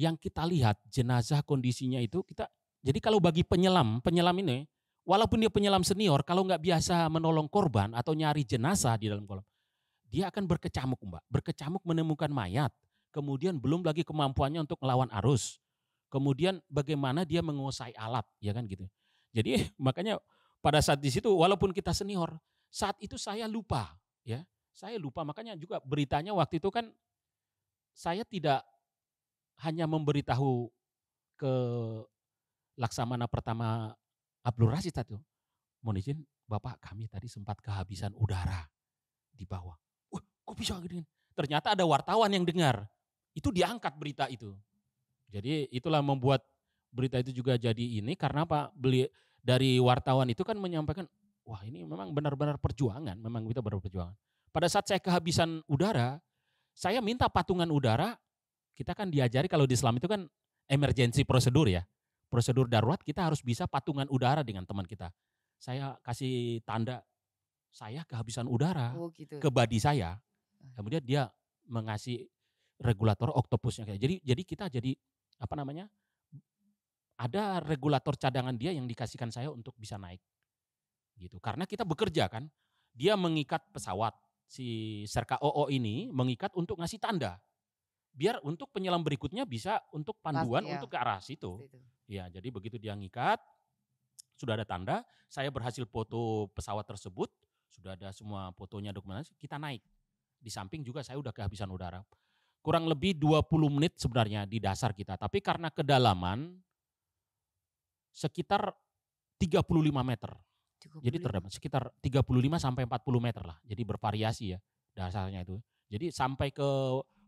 yang kita lihat jenazah kondisinya itu kita jadi kalau bagi penyelam, penyelam ini walaupun dia penyelam senior kalau nggak biasa menolong korban atau nyari jenazah di dalam kolam, dia akan berkecamuk, Mbak. Berkecamuk menemukan mayat. Kemudian belum lagi kemampuannya untuk melawan arus. Kemudian bagaimana dia menguasai alat, ya kan gitu. Jadi makanya pada saat di situ walaupun kita senior, saat itu saya lupa, ya. Saya lupa makanya juga beritanya waktu itu kan saya tidak hanya memberitahu ke Laksamana pertama Abdul Rasid tadi. Mohon izin Bapak kami tadi sempat kehabisan udara di bawah. Wah kok bisa gini? Ternyata ada wartawan yang dengar. Itu diangkat berita itu. Jadi itulah membuat berita itu juga jadi ini karena apa? Beli dari wartawan itu kan menyampaikan, wah ini memang benar-benar perjuangan, memang kita benar perjuangan. Pada saat saya kehabisan udara, saya minta patungan udara kita kan diajari kalau di Islam itu kan emergency prosedur ya. Prosedur darurat kita harus bisa patungan udara dengan teman kita. Saya kasih tanda saya kehabisan udara Oh gitu. ke body saya. Kemudian dia mengasih regulator oktopusnya kayak. Jadi jadi kita jadi apa namanya? Ada regulator cadangan dia yang dikasihkan saya untuk bisa naik. Gitu. Karena kita bekerja kan. Dia mengikat pesawat si Serka OO ini mengikat untuk ngasih tanda biar untuk penyelam berikutnya bisa untuk panduan ya. untuk ke arah situ. Itu. Ya, jadi begitu dia ngikat, sudah ada tanda, saya berhasil foto pesawat tersebut, sudah ada semua fotonya dokumentasi, kita naik. Di samping juga saya udah kehabisan udara. Kurang lebih 20 menit sebenarnya di dasar kita, tapi karena kedalaman sekitar 35 meter. Cukup Jadi dulu. terdapat sekitar 35 sampai 40 meter lah. Jadi bervariasi ya dasarnya itu. Jadi sampai ke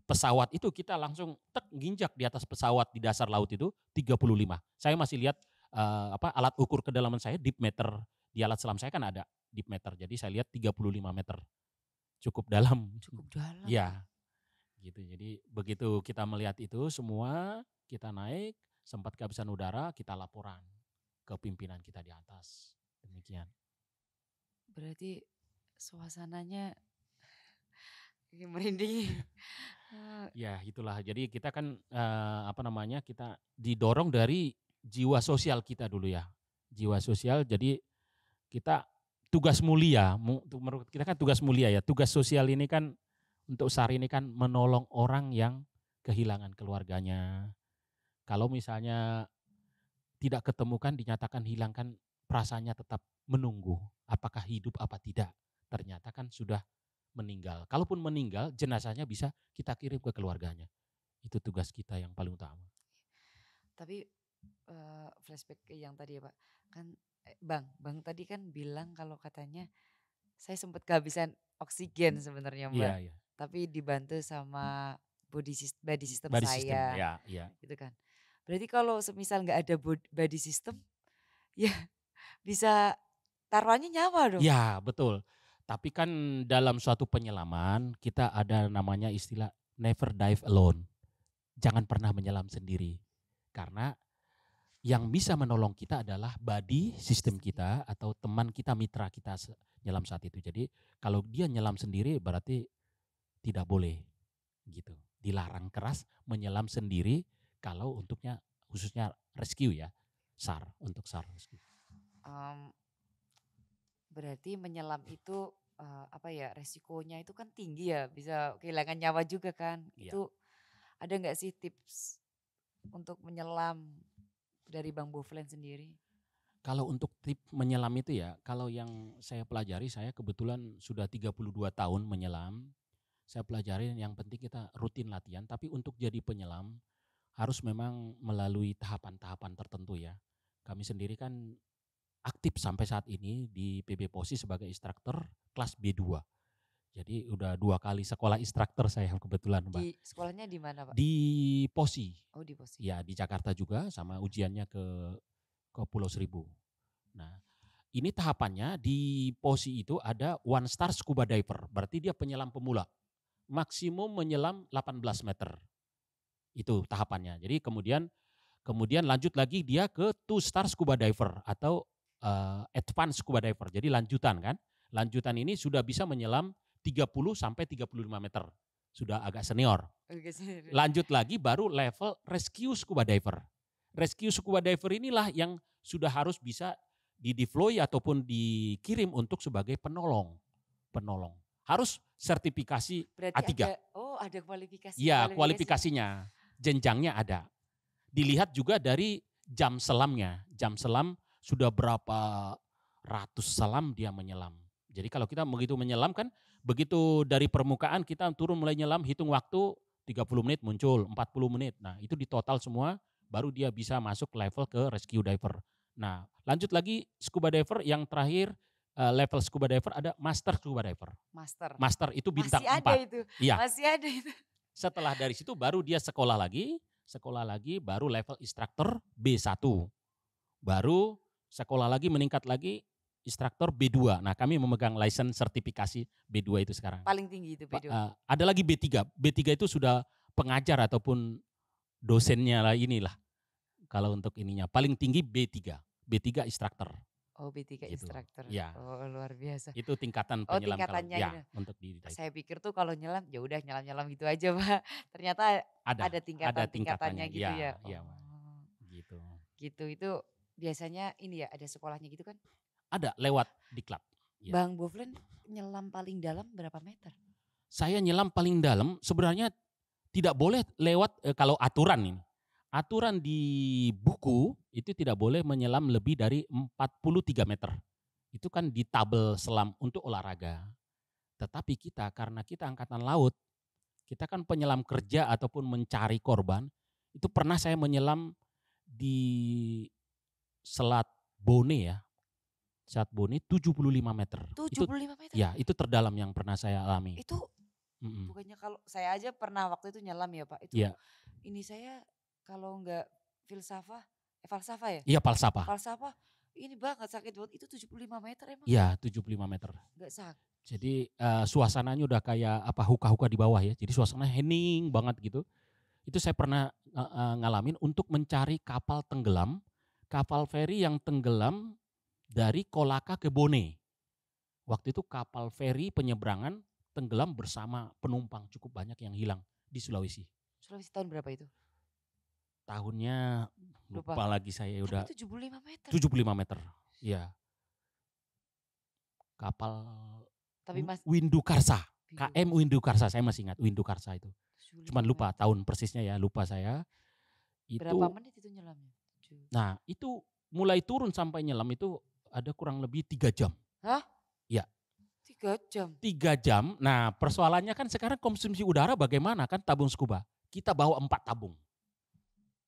pesawat itu kita langsung tek ginjak di atas pesawat di dasar laut itu 35. Saya masih lihat eh, apa alat ukur kedalaman saya deep meter di alat selam saya kan ada deep meter. Jadi saya lihat 35 meter. Cukup dalam. Cukup dalam. Iya. Gitu. Jadi begitu kita melihat itu semua kita naik sempat kehabisan udara kita laporan ke pimpinan kita di atas. Demikian. Berarti suasananya ini merinding. Ya itulah. Jadi kita kan eh, apa namanya kita didorong dari jiwa sosial kita dulu ya. Jiwa sosial. Jadi kita tugas mulia. Menurut kita kan tugas mulia ya. Tugas sosial ini kan untuk saat ini kan menolong orang yang kehilangan keluarganya. Kalau misalnya tidak ketemukan dinyatakan hilangkan perasaannya tetap menunggu apakah hidup apa tidak. Ternyata kan sudah meninggal. Kalaupun meninggal, jenazahnya bisa kita kirim ke keluarganya. Itu tugas kita yang paling utama. Tapi eh, flashback yang tadi ya Pak. Kan eh, Bang, Bang tadi kan bilang kalau katanya saya sempat kehabisan oksigen sebenarnya Mbak. Iya, iya. Tapi dibantu sama body system, body system Body saya. system, ya, iya. Gitu kan. Berarti kalau semisal nggak ada bod- body system ya bisa taruhannya nyawa dong. Ya, betul. Tapi kan dalam suatu penyelaman kita ada namanya istilah never dive alone. Jangan pernah menyelam sendiri. Karena yang bisa menolong kita adalah body sistem kita atau teman kita, mitra kita nyelam saat itu. Jadi kalau dia nyelam sendiri berarti tidak boleh gitu. Dilarang keras menyelam sendiri kalau untuknya khususnya rescue ya. SAR untuk SAR rescue. Em, berarti menyelam itu eh, apa ya resikonya itu kan tinggi ya bisa kehilangan nyawa juga kan Iya. itu ada nggak sih tips untuk menyelam dari bang Bovlen sendiri Kalau untuk tip menyelam itu ya, kalau yang saya pelajari, saya kebetulan sudah 32 tahun menyelam. Saya pelajari yang penting kita rutin latihan, tapi untuk jadi penyelam harus memang melalui tahapan-tahapan tertentu ya. Kami sendiri kan aktif sampai saat ini di PB Posi sebagai instruktur kelas B2. Jadi udah dua kali sekolah instruktur saya kebetulan Mbak. di sekolahnya di mana pak Di Posi, oh di pos Ya di Jakarta juga sama ujiannya ke ke Pulau Seribu. Nah ini tahapannya di posi itu ada one star scuba diver, berarti dia penyelam pemula. Maksimum menyelam 18 meter. Itu tahapannya. Jadi kemudian kemudian lanjut lagi dia ke two star scuba diver atau eh, advanced scuba diver. Jadi lanjutan kan. Lanjutan ini sudah bisa menyelam 30 sampai 35 meter. sudah agak senior. Lanjut lagi baru level rescue scuba diver. Rescue scuba diver inilah yang sudah harus bisa dideploy ataupun dikirim untuk sebagai penolong. Penolong. Harus sertifikasi Berarti A3. ada oh ada kualifikasi. Iya, kualifikasinya. Jenjangnya ada. Dilihat juga dari jam selamnya. Jam selam sudah berapa ratus selam dia menyelam. Jadi kalau kita begitu menyelam kan, begitu dari permukaan kita turun mulai nyelam, hitung waktu 30 menit muncul, 40 menit. Nah itu di total semua, baru dia bisa masuk level ke rescue diver. Nah lanjut lagi scuba diver yang terakhir eh, level scuba diver ada master scuba diver. Master. Master itu bintang Masih ada 4. itu. Iya. Masih ada itu. Setelah dari situ baru dia sekolah lagi, sekolah lagi baru level instruktur B1. Baru sekolah lagi meningkat lagi instruktur B2. Nah, kami memegang license sertifikasi B2 itu sekarang. Paling tinggi itu Pak, Bedo. eh, ada lagi B3. B3 itu sudah pengajar ataupun dosennya lah inilah. Kalau untuk ininya paling tinggi B3. B3 instruktur. oh B3 gitu. instruktur. Iya. Oh luar biasa. Itu tingkatan Oh, penyelam kalau tingkatannya ya gitu. untuk di. Saya pikir tuh kalau nyelam ya udah nyelam-nyelam gitu aja, Pak. Ternyata Ada ada tingkatan-tingkatannya gitu Iya, ya. iya, Oh, gitu. gitu itu biasanya ini ya ada sekolahnya gitu kan. Ada lewat di klub. Iya. Bang Bovlen nyelam paling dalam berapa meter? saya nyelam paling dalam sebenarnya tidak boleh lewat eh, kalau aturan ini. Aturan di buku itu tidak boleh menyelam lebih dari 43 meter. Itu kan di tabel selam untuk olahraga. Tetapi kita karena kita angkatan laut, kita kan penyelam kerja ataupun mencari korban, itu pernah saya menyelam di Selat Bone ya. Selat Bone 75 meter. Itu 75 meter. ya, itu terdalam yang pernah saya alami. Itu Mm-mm. bukannya kalau saya aja pernah waktu itu nyelam ya, Pak. Itu Iya. ini saya kalau nggak filsafah, eh, falsafah ya? Iya falsafah. Falsafah ini banget sakit banget itu 75 meter emang Iya 75 meter. nggak sakit. Jadi eh, suasananya udah kayak apa huka-huka di bawah ya. Jadi suasana hening banget gitu. Itu saya pernah eh, eh, ngalamin untuk mencari kapal tenggelam, kapal feri yang tenggelam dari Kolaka ke Bone. Waktu itu kapal feri penyeberangan tenggelam bersama penumpang cukup banyak yang hilang di Sulawesi. Sulawesi tahun berapa itu? Tahunnya lupa, Lupa. lagi saya udah Tapi 75 meter. 75 meter. Iya. Kapal Tapi Mas Windu Karsa. KM Windu Karsa, saya masih ingat Windu Karsa itu. 75 Cuman lupa tahun persisnya ya, lupa saya. Itu Berapa menit itu nyelamnya? Tujuh. Nah, itu mulai turun sampai nyelam itu ada kurang lebih tiga jam. Tiga jam. Tiga jam. Nah, persoalannya kan sekarang konsumsi udara bagaimana kan tabung scuba? Kita bawa empat tabung.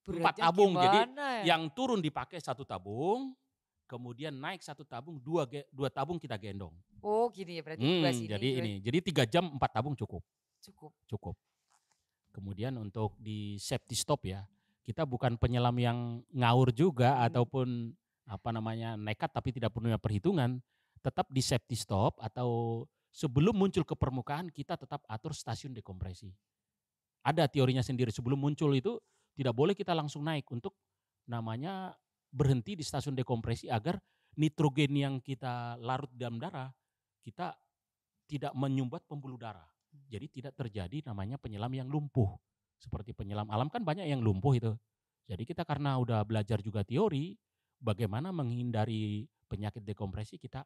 Empat Beratnya tabung, jadi ya? Yang turun dipakai satu tabung, kemudian naik satu tabung, dua dua tabung kita gendong. Oh gini ya berarti Hmm, sini. jadi ini, jadi tiga jam empat tabung cukup. Cukup. cukup. Kemudian untuk di safety stop ya, kita bukan penyelam yang ngaur juga Hmm. ataupun apa namanya nekat tapi tidak punya perhitungan. Tetap di safety stop atau sebelum muncul ke permukaan kita tetap atur stasiun dekompresi. Ada teorinya sendiri sebelum muncul itu tidak boleh kita langsung naik untuk namanya berhenti di stasiun dekompresi agar nitrogen yang kita larut dalam darah kita tidak menyumbat pembuluh darah. Jadi tidak terjadi namanya penyelam yang lumpuh. Seperti penyelam alam kan banyak yang lumpuh itu. Jadi kita karena udah belajar juga teori bagaimana menghindari penyakit dekompresi kita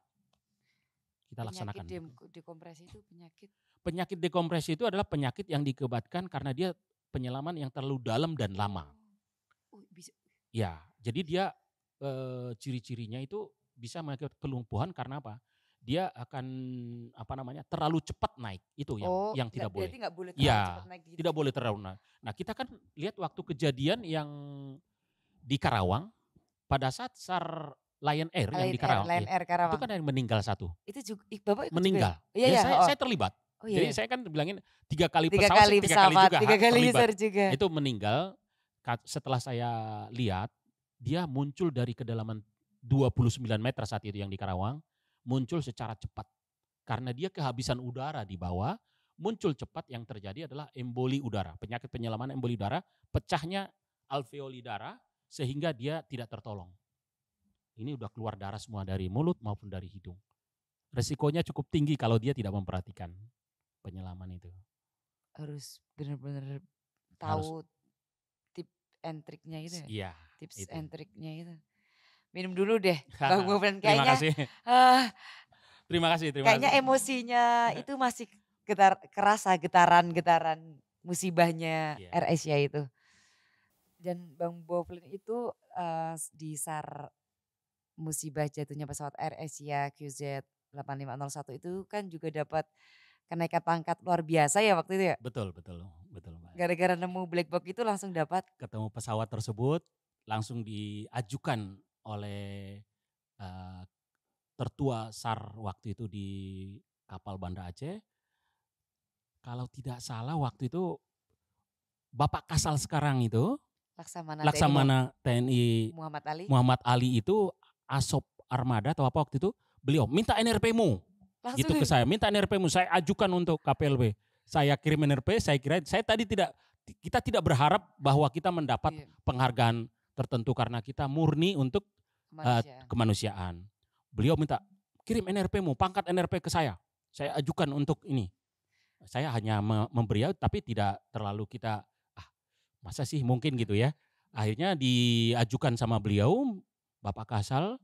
kita laksanakan. Penyakit dem- dekompresi itu penyakit. Penyakit dekompresi itu adalah penyakit yang dikebatkan karena dia penyelaman yang terlalu dalam dan lama. Oh, bisa. Ya, jadi dia eh, ciri-cirinya itu bisa mengakibatkan kelumpuhan karena apa? Dia akan apa namanya terlalu cepat naik itu yang oh, yang tidak boleh. Nggak boleh Iya, terlalu cepat naik gitu. tidak boleh terlalu naik. Nah kita kan lihat waktu kejadian yang di Karawang pada saat SAR Lion Air yang Lion di Air, Karawang Lion ya, Air Karawang. itu kan yang meninggal satu Itu juga, Bapak ikut meninggal. Juga? ya? Iya, Ya, iya. saya, oh. saya terlibat. oh, iya. Jadi iya. saya kan bilangin tiga kali tiga pesawat, kali tiga kali pesawat, juga tiga kali terlibat. juga. Itu meninggal. Setelah saya lihat dia muncul dari kedalaman 29 meter saat itu yang di Karawang muncul secara cepat karena dia kehabisan udara di bawah muncul cepat yang terjadi adalah emboli udara penyakit penyelaman emboli udara pecahnya alveoli darah sehingga dia tidak tertolong ini udah keluar darah semua dari mulut maupun dari hidung resikonya cukup tinggi kalau dia tidak memperhatikan penyelaman itu harus benar-benar tahu tip and triknya itu ya. Iya. Tips itu. and triknya itu. Minum dulu deh, Bang terima Kayaknya kasih. ah, Terima kasih, terima kayaknya kasih. emosinya itu masih getar kerasa getaran-getaran musibahnya Iya. Air Asia itu. Dan Bang Boblen itu eh, di SAR musibah jatuhnya pesawat Air Asia QZ 8501 itu kan juga dapat kenaikan pangkat luar biasa ya waktu itu ya. Betul, betul, betul. Gara-gara nemu black box itu langsung dapat Ketemu pesawat tersebut langsung diajukan oleh eh, tertua SAR waktu itu di kapal Banda Aceh. Kalau tidak salah waktu itu Bapak Kasal sekarang itu Laksamana, TNI Laksamana TNI Muhammad Ali. Muhammad Ali itu Asop Armada atau apa waktu itu beliau minta NRP-mu Langsung gitu ke saya minta NRP-mu saya ajukan untuk KPLB saya kirim NRP saya kira saya tadi tidak kita tidak berharap bahwa kita mendapat Iya, penghargaan tertentu karena kita murni untuk eh, kemanusiaan. kemanusiaan. Beliau minta kirim NRP-mu pangkat NRP ke saya. Saya ajukan untuk ini. Saya hanya me- memberi tapi tidak terlalu kita ah masa sih mungkin gitu ya? Akhirnya diajukan sama beliau Bapak Kasal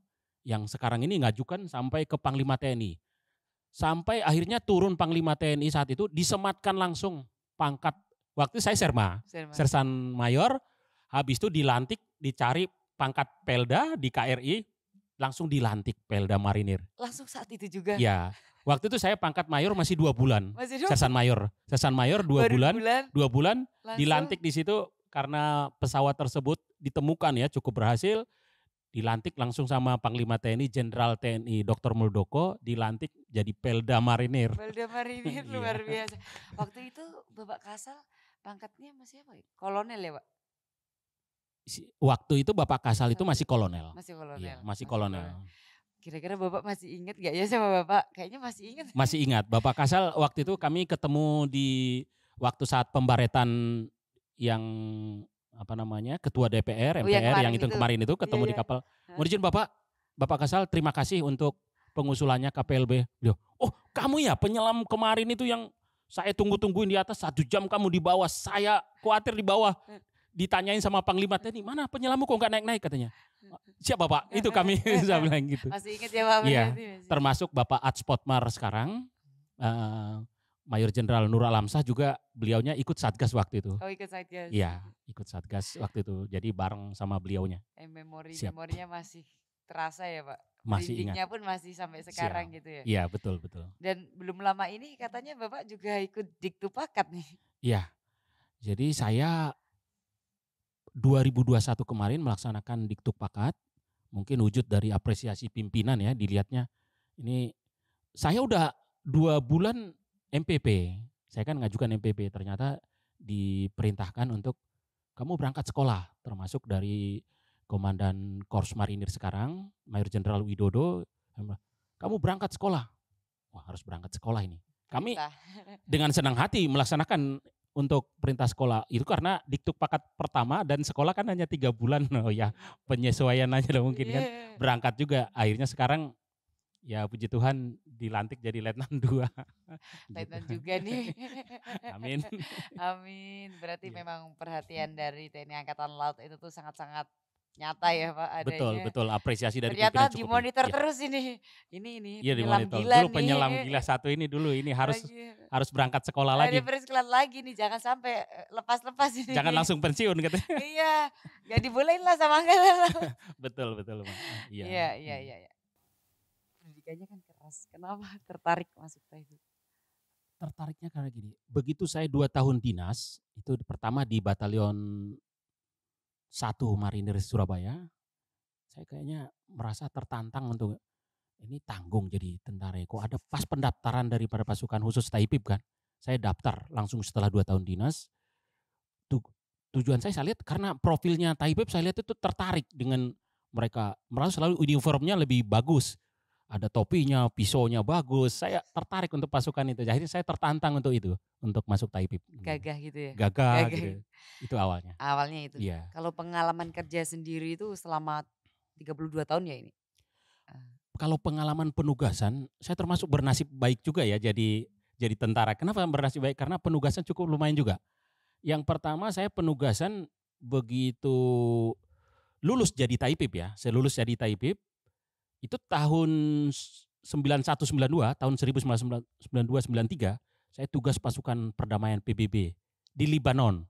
yang sekarang ini ngajukan sampai ke Panglima TNI sampai akhirnya turun Panglima TNI saat itu disematkan langsung pangkat. Waktu saya serma Serma. sersan mayor. Habis itu dilantik dicari pangkat Pelda di KRI langsung dilantik Pelda Marinir Langsung saat itu juga. ya waktu itu saya pangkat mayor masih dua bulan Masih dong. sersan mayor sersan mayor dua baru bulan bulan dua bulan langsung dilantik di situ karena pesawat tersebut ditemukan ya cukup berhasil dilantik langsung sama Panglima TNI Jenderal TNI Dr. Muldoko dilantik jadi Pelda Marinir Balda Marinir Iya. luar biasa. Waktu itu Bapak Kasal pangkatnya masih apa ya? Kolonel ya Pak? Waktu itu Bapak Kasal itu masih kolonel Masih kolonel. Iya, masih kolonel Kira-kira Bapak masih ingat gak ya sama Bapak? Kayaknya masih ingat. masih ingat Bapak Kasal waktu itu kami ketemu di waktu saat pembaretan yang apa namanya ketua DPR Oh, yang MPR yang itu itu. kemarin itu ketemu Iya, di iya. kapal Hah? Mohon izin Bapak, Bapak Kasal terima kasih untuk pengusulannya KPLB. Beliau, oh kamu ya penyelam kemarin itu yang saya tunggu-tungguin di atas satu jam kamu di bawah, saya khawatir di bawah. Ditanyain sama Panglima TNI, mana penyelammu kok nggak naik-naik katanya. Siap Bapak, itu kami saya bilang gitu. Masih ingat ya Pak? Berarti masih. Termasuk Bapak Atspotmar sekarang, eh, Mayor Jenderal Nur Alamsah juga beliaunya ikut Satgas waktu itu. Oh ikut saja. Iya, ikut Satgas waktu itu. Jadi bareng sama beliaunya. Eh, memori Siap. memorinya masih terasa ya Pak? Masih ingat. Merindingnya pun masih sampai sekarang gitu ya. Iya, betul, betul. Dan belum lama ini katanya Bapak juga ikut diktu pakat nih. Iya. Jadi saya 2021 kemarin melaksanakan diktuk pakat. Mungkin wujud dari apresiasi pimpinan ya dilihatnya. Ini saya udah dua bulan MPP. Saya kan ngajukan MPP. Ternyata diperintahkan untuk kamu berangkat sekolah. Termasuk dari Komandan Korps Marinir sekarang, Mayor Jenderal Widodo. Kamu berangkat sekolah. Wah harus berangkat sekolah ini. Kami dengan senang hati melaksanakan untuk perintah sekolah itu karena diktuk pakat pertama dan sekolah kan hanya tiga bulan oh ya penyesuaian aja lah mungkin kan Iya. berangkat juga akhirnya sekarang ya puji Tuhan dilantik jadi letnan dua Letnan Gitu. juga nih. amin Amin. Berarti Iya. memang perhatian dari TNI Angkatan Laut itu tuh sangat-sangat nyata ya Pak adanya. betul betul apresiasi dari Ternyata cukup dimonitor Iya. terus ini. Ini ini iya penyelam dimonitor gila dulu nih. penyelam gila satu ini dulu ini harus Lagi. harus berangkat sekolah lagi persekolah lagi nih, jangan sampai eh, lepas-lepas ini. jangan langsung pensiun katanya iya, gak dibolehin lah sama angkatan laut. betul betul Mak. iya Iya, iya, iya. iya. Pendidikannya kan keras. Kenapa tertarik masuk itu? tertariknya karena gini, begitu saya dua tahun dinas, itu pertama di batalion satu Marinir Surabaya, saya kayaknya merasa tertantang untuk ini tanggung jadi tentara. Kok ada pas pendaftaran daripada pasukan khusus Taipib kan, saya daftar langsung setelah dua tahun dinas. Tu- tujuan saya saya lihat karena profilnya Taipib saya lihat itu tertarik dengan mereka, merasa selalu uniformnya lebih bagus ada topinya, pisaunya bagus. Saya tertarik untuk pasukan itu. Akhirnya saya tertantang untuk itu, untuk masuk Taipib. Gagah gitu ya? Gagah, Gagah. gitu. Itu awalnya. Awalnya itu. Iya. Kalau pengalaman kerja sendiri itu selama 32 tahun ya ini? Kalau pengalaman penugasan, saya termasuk bernasib baik juga ya. Jadi jadi tentara. Kenapa bernasib baik? Karena penugasan cukup lumayan juga. Yang pertama saya penugasan begitu lulus jadi Taipip ya. Saya lulus jadi Taipip itu tahun 9192, tahun 1992 93 saya tugas pasukan perdamaian PBB di Libanon.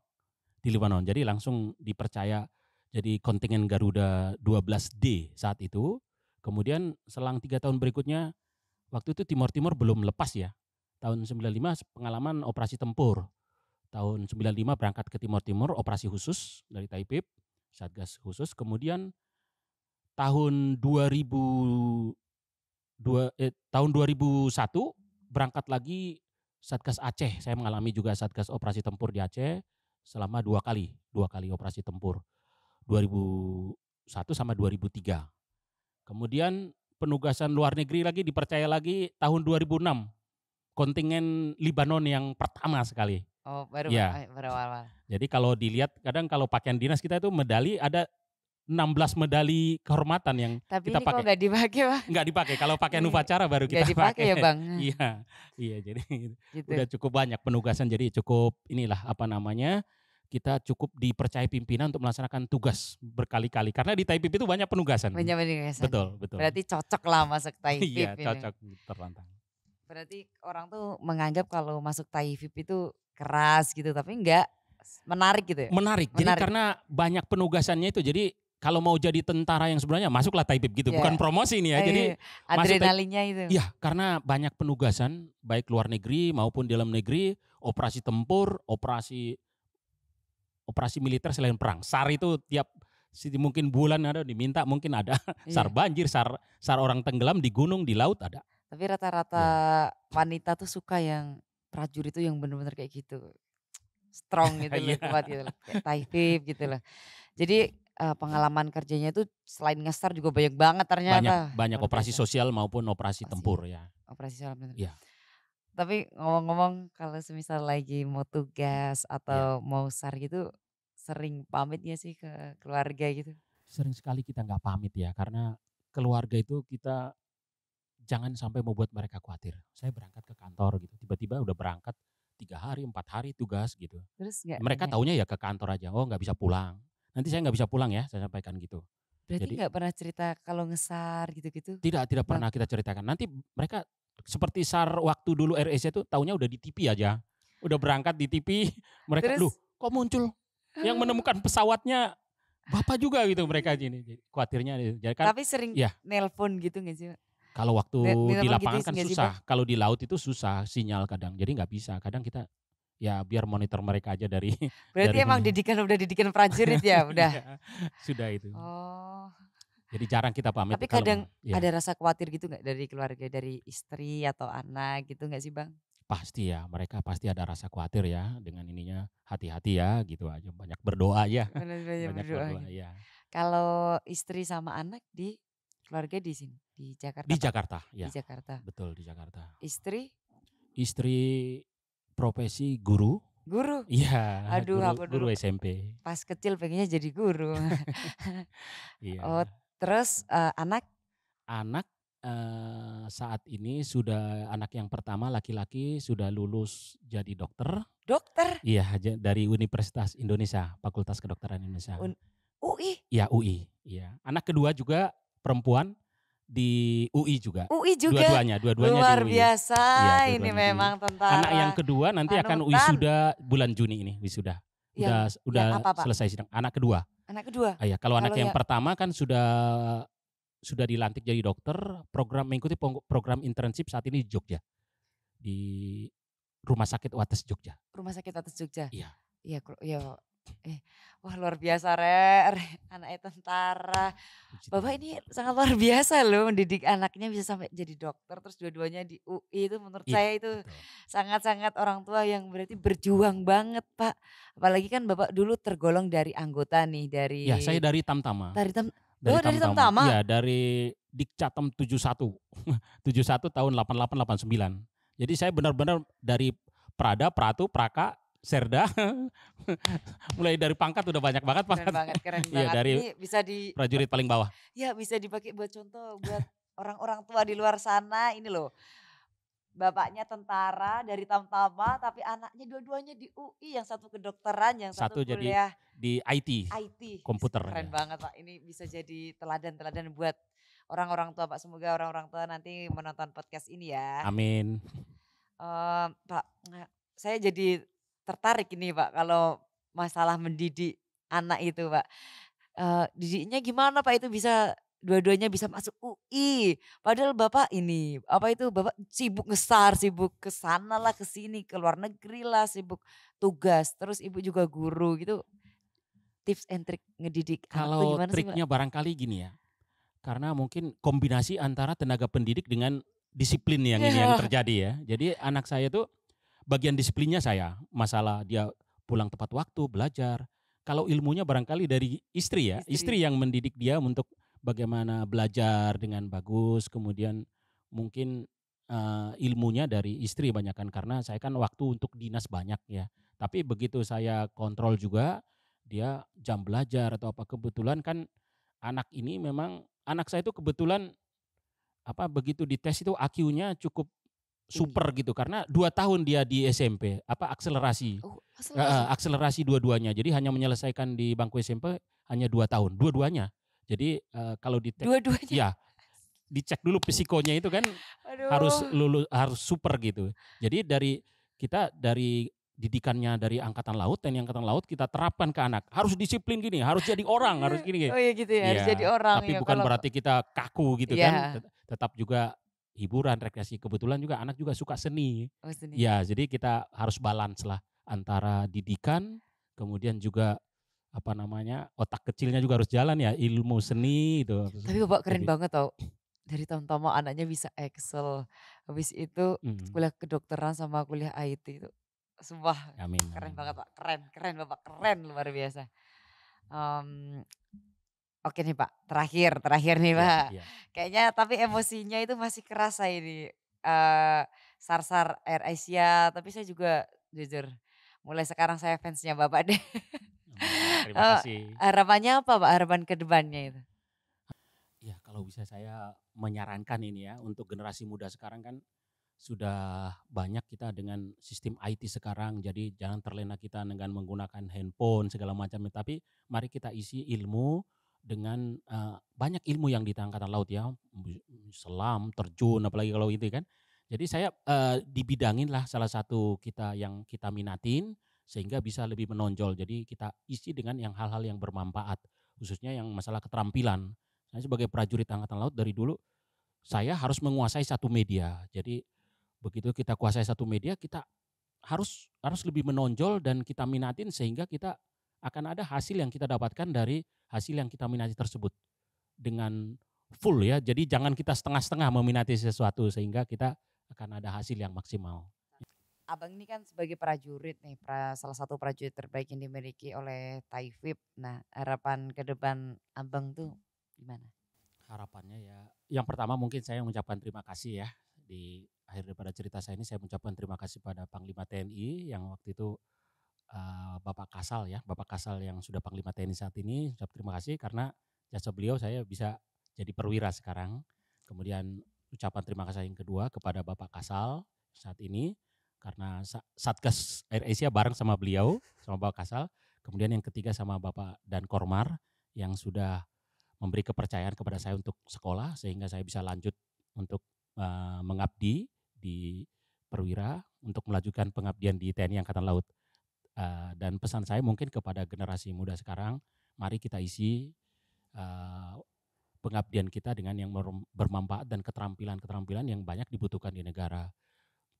Di Libanon. Jadi langsung dipercaya jadi kontingen Garuda 12D saat itu. Kemudian selang tiga tahun berikutnya, waktu itu Timur Timur belum lepas ya. Tahun 95 pengalaman operasi tempur. Tahun 95 berangkat ke Timur Timur, operasi khusus dari Taipip, Satgas khusus. Kemudian tahun 2000 dua, eh, tahun 2001 berangkat lagi Satgas Aceh. Saya mengalami juga Satgas operasi tempur di Aceh selama dua kali, dua kali operasi tempur. 2001 sama 2003. Kemudian penugasan luar negeri lagi dipercaya lagi tahun 2006. Kontingen Libanon yang pertama sekali. Oh, baru Ya. baru awal. Jadi kalau dilihat kadang kalau pakaian dinas kita itu medali ada 16 medali kehormatan yang Tapi Kita ini kok pakai. nggak dipakai, Bang? nggak dipakai. Kalau pakaian Iya, upacara baru kita Nggak dipakai ya, Bang? Iya, iya. Jadi Gitu. udah cukup banyak penugasan. Jadi cukup inilah apa namanya kita cukup dipercaya pimpinan untuk melaksanakan tugas berkali-kali. Karena di Taipip itu banyak penugasan. Banyak penugasan. Betul, betul. Berarti cocok lah masuk Taifib iya, ini. cocok terlantang. Berarti orang tuh menganggap kalau masuk Taifib itu keras gitu, tapi enggak menarik gitu ya. Menarik. Jadi Menarik. karena banyak penugasannya itu. Jadi kalau mau jadi tentara yang sebenarnya masuklah Taipip gitu. Iya. Bukan promosi nih ya. Jadi Eh, adrenalinnya itu. Ya, karena banyak penugasan baik luar negeri maupun dalam negeri, operasi tempur, operasi operasi militer selain perang. SAR itu tiap mungkin bulan ada diminta, mungkin ada SAR Iya. banjir, SAR SAR orang tenggelam di gunung, di laut ada. Tapi rata-rata wanita tuh suka yang prajurit itu yang bener-bener kayak gitu. Strong gitu loh, Iya. kuat gitu loh. Kayak gitu loh. Jadi eh, pengalaman kerjanya itu selain ngesar juga banyak banget ternyata. Banyak banyak operasi sosial maupun operasi Operasi. tempur ya. Operasi salam bener. Iya. Tapi ngomong-ngomong kalau semisal lagi mau tugas atau mau sar gitu sering pamit gak sih ke keluarga gitu? Sering sekali kita nggak pamit ya karena keluarga itu kita jangan sampai membuat mereka khawatir. Saya berangkat ke kantor gitu, tiba-tiba udah berangkat tiga hari, empat hari tugas gitu. Terus nggak Mereka nanya, taunya ya ke kantor aja. Oh nggak bisa pulang. Nanti saya nggak bisa pulang ya. Saya sampaikan gitu. berarti jadi- nggak pernah cerita kalau ngesar gitu-gitu? Tidak tidak pernah kita ceritakan. Nanti mereka seperti SAR waktu dulu AirAsia itu taunya udah di TV aja. Udah berangkat di TV. Mereka Terus? loh kok muncul yang menemukan pesawatnya bapak juga gitu mereka ini. Jadi, Khawatirnya jadi kan Tapi sering Iya. nelpon gitu gak sih? Kalau waktu di nelpon lapangan gitu kan nggak susah. Kalau di laut itu susah sinyal kadang. Jadi nggak bisa. Kadang kita ya biar monitor mereka aja dari Berarti Dari emang mana? didikan udah didikan prajurit ya udah. Iya, sudah itu. Oh, Jadi jarang kita pamit. Tapi kalau- kadang ya. ada rasa khawatir gitu nggak dari keluarga, dari istri atau anak gitu nggak sih bang? Pasti ya, mereka pasti ada rasa khawatir ya dengan ininya. Hati-hati ya gitu aja. Banyak berdoa ya. Banyak Banyak berdoa. berdoa ya. Kalau istri sama anak di keluarga di sini di Jakarta. Di? Jakarta ya. Di Jakarta. Betul di Jakarta. Istri Istri profesi guru. guru. Iya, Aduh, guru, aku guru dulu SMP. pas kecil pengennya jadi guru. Iya. oh terus eh, anak Anak eh, saat ini sudah anak yang pertama laki-laki sudah lulus jadi dokter. dokter Iya, dari Universitas Indonesia, Fakultas Kedokteran Indonesia. Un- UI Iya, UI. Iya. Anak kedua juga perempuan di UI juga. UI juga Dua-duanya, dua-duanya luar di UI. biasa Iya, ini dua-duanya di memang tentara. Anak yang kedua nanti akan Panutan. wisuda bulan Juni ini, wisuda. Udah Yang- udah yang apa, Pak? selesai sidang. Anak kedua. anak kedua. Ah, ya, kalau anak Kalau yang yang- pertama kan sudah sudah dilantik jadi dokter, program mengikuti program internship saat ini di Jogja. Di Rumah Sakit Wates Jogja. Rumah sakit atas Jogja. Iya. Iya, iya. Eh, wah luar biasa re, re. anaknya tentara. Bapak ini sangat luar biasa loh mendidik anaknya bisa sampai jadi dokter terus dua-duanya di UI itu menurut Iya, saya itu sangat-sangat orang tua yang berarti berjuang banget Pak. Apalagi kan Bapak dulu tergolong dari anggota nih dari Ya, saya dari Tamtama. dari Tam- Oh, dari Tamtama? Iya, dari Dikcatem 71. 71 tahun 88 89. Jadi saya benar-benar dari Prada, Pratu, Praka, Serda. Mulai dari pangkat udah banyak banget keren pangkat. banget, keren Iya, banget. dari Ini bisa di Prajurit paling bawah. ya bisa dipakai buat contoh buat orang-orang tua di luar sana ini loh. bapaknya tentara dari Tamtama tapi anaknya dua-duanya di UI yang satu kedokteran yang satu, Satu jadi kuliah di IT, IT. komputer Keren ya. banget Pak. Ini bisa jadi teladan-teladan buat orang-orang tua Pak. Semoga orang-orang tua nanti menonton podcast ini ya. Amin. Eh, Pak, saya jadi tertarik ini Pak kalau masalah mendidik anak itu Pak. Eh, didiknya gimana Pak itu bisa dua-duanya bisa masuk UI. Padahal Bapak ini apa itu Bapak sibuk ngesar, sibuk ke sana lah, ke sini, ke luar negeri lah, sibuk tugas. Terus Ibu juga guru gitu. Tips and trick ngedidik anak Kalau gimana sih Pak? triknya barangkali gini ya. Karena mungkin kombinasi antara tenaga pendidik dengan disiplin yang ini yang terjadi ya. Jadi anak saya tuh bagian disiplinnya saya. Masalah dia pulang tepat waktu, belajar. Kalau ilmunya barangkali dari istri ya. Istri. Istri yang mendidik dia untuk bagaimana belajar dengan bagus. Kemudian mungkin eh, ilmunya dari istri banyakkan karena saya kan waktu untuk dinas banyak ya. Tapi begitu saya kontrol juga dia jam belajar atau apa kebetulan kan anak ini memang anak saya itu kebetulan apa begitu dites itu IQ-nya cukup super gitu karena dua tahun dia di SMP apa akselerasi Oh, eh, akselerasi dua-duanya jadi hanya menyelesaikan di bangku SMP hanya dua tahun dua-duanya jadi eh, kalau dites dua-duanya. ya dicek dulu psikonya itu kan Aduh. harus lulus harus super gitu. Jadi dari kita dari didikannya dari angkatan laut TNI angkatan laut kita terapkan ke anak harus disiplin gini harus jadi orang harus gini, gini. Oh iya gitu ya, harus Iya, jadi orang tapi ya. bukan Kalau- berarti kita kaku gitu Iya. kan Tet- tetap juga hiburan rekreasi kebetulan juga anak juga suka seni Oh, seni. ya jadi kita harus balance lah antara didikan kemudian juga apa namanya otak kecilnya juga harus jalan ya ilmu seni itu Tapi Bapak keren Jadi- banget tau. Dari tahun-tahun anaknya bisa Excel. Habis itu Mm, kuliah kedokteran sama kuliah IT itu. Sumpah amin, keren amin. banget Pak. Keren, keren Bapak. Keren luar biasa. Em, Oke nih Pak, terakhir, terakhir nih Iya, Pak. iya. Kayaknya tapi emosinya itu masih kerasa ini. eh Sar-sar Air Asia, tapi saya juga jujur mulai sekarang saya fansnya Bapak deh. Terima Eh, kasih. Harapannya apa Pak? Harapan ke depannya itu? Ya kalau bisa saya menyarankan ini ya untuk generasi muda sekarang kan sudah banyak kita dengan sistem IT sekarang jadi jangan terlena kita dengan menggunakan handphone segala macam tapi mari kita isi ilmu dengan eh, banyak ilmu yang di angkatan laut ya selam terjun apalagi kalau itu kan. Jadi saya eh, dibidangin lah salah satu kita yang kita minatin sehingga bisa lebih menonjol. Jadi kita isi dengan yang hal-hal yang bermanfaat khususnya yang masalah keterampilan. Saya sebagai prajurit angkatan laut dari dulu saya harus menguasai satu media. Jadi begitu kita kuasai satu media, kita harus harus lebih menonjol dan kita minatin sehingga kita akan ada hasil yang kita dapatkan dari hasil yang kita minati tersebut dengan full ya. Jadi jangan kita setengah-setengah meminati sesuatu sehingga kita akan ada hasil yang maksimal. Abang ini kan sebagai prajurit nih, pra- salah satu prajurit terbaik yang dimiliki oleh Taifib. Nah, harapan ke depan Abang tuh gimana? Harapannya ya, yang pertama mungkin saya mengucapkan terima kasih ya di akhir daripada cerita saya ini saya mengucapkan terima kasih pada Panglima TNI yang waktu itu eh, Bapak Kasal ya, Bapak Kasal yang sudah Panglima TNI saat ini, ucap terima kasih karena jasa beliau saya bisa jadi perwira sekarang. Kemudian ucapan terima kasih yang kedua kepada Bapak Kasal saat ini karena Sa- Satgas Air Asia bareng sama beliau, sama Bapak Kasal. Kemudian yang ketiga sama Bapak Dan Kormar yang sudah memberi kepercayaan kepada saya untuk sekolah sehingga saya bisa lanjut untuk eh, mengabdi di perwira untuk melanjutkan pengabdian di TNI Angkatan Laut. Eh, dan pesan saya mungkin kepada generasi muda sekarang, mari kita isi eh, pengabdian kita dengan yang ber- bermanfaat dan keterampilan-keterampilan yang banyak dibutuhkan di negara.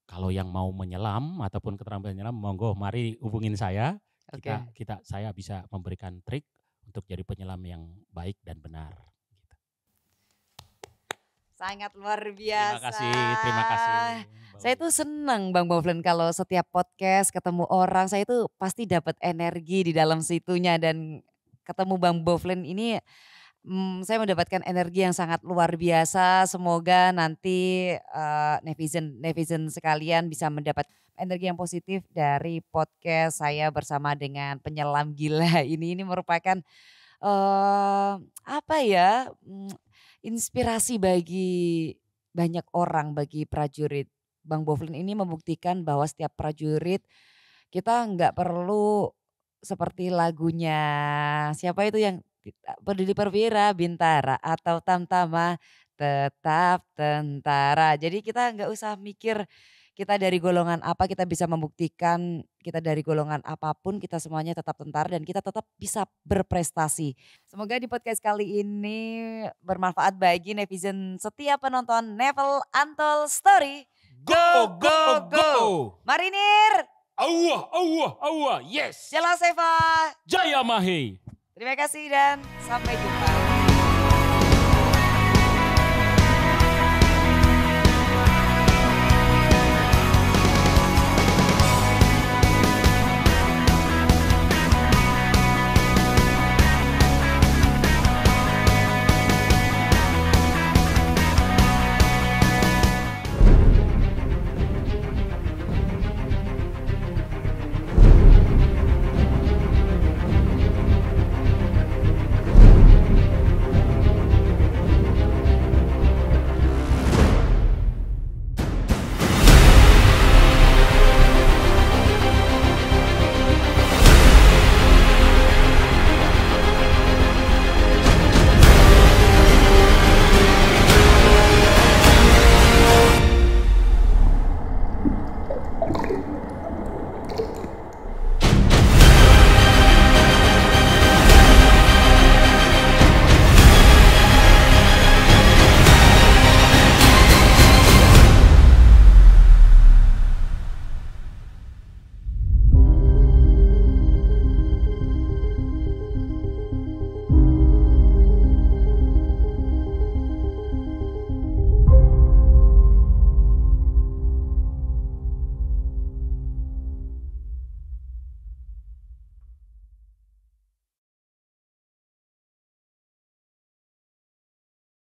Kalau yang mau menyelam ataupun keterampilan menyelam, monggo mari hubungin saya. Oke. Kita, kita, saya bisa memberikan trik untuk jadi penyelam yang baik dan benar. Sangat luar biasa. Terima kasih, terima kasih. Saya tuh seneng Bang Bovlen kalau setiap podcast ketemu orang saya tuh pasti dapat energi di dalam situnya dan ketemu Bang Bovlen ini mm, saya mendapatkan energi yang sangat luar biasa. Semoga nanti eh, netizen netizen sekalian bisa mendapat energi yang positif dari podcast saya bersama dengan penyelam gila ini. Ini merupakan eh apa ya mm, inspirasi bagi banyak orang, bagi prajurit Bang Bovlin ini membuktikan bahwa setiap prajurit kita nggak perlu seperti lagunya siapa itu yang Peduli Perwira Bintara atau Tamtama tetap tentara. Jadi kita nggak usah mikir kita dari golongan apa kita bisa membuktikan kita dari golongan apa pun kita semuanya tetap tentara dan kita tetap bisa berprestasi. Semoga di podcast kali ini bermanfaat bagi netizen setiap penonton Nevel Antol Story. Go, go, go! Marinir! Awah, awah, awah, yes! Jelas Eva! Jaya Mahe! Terima kasih dan sampai jumpa.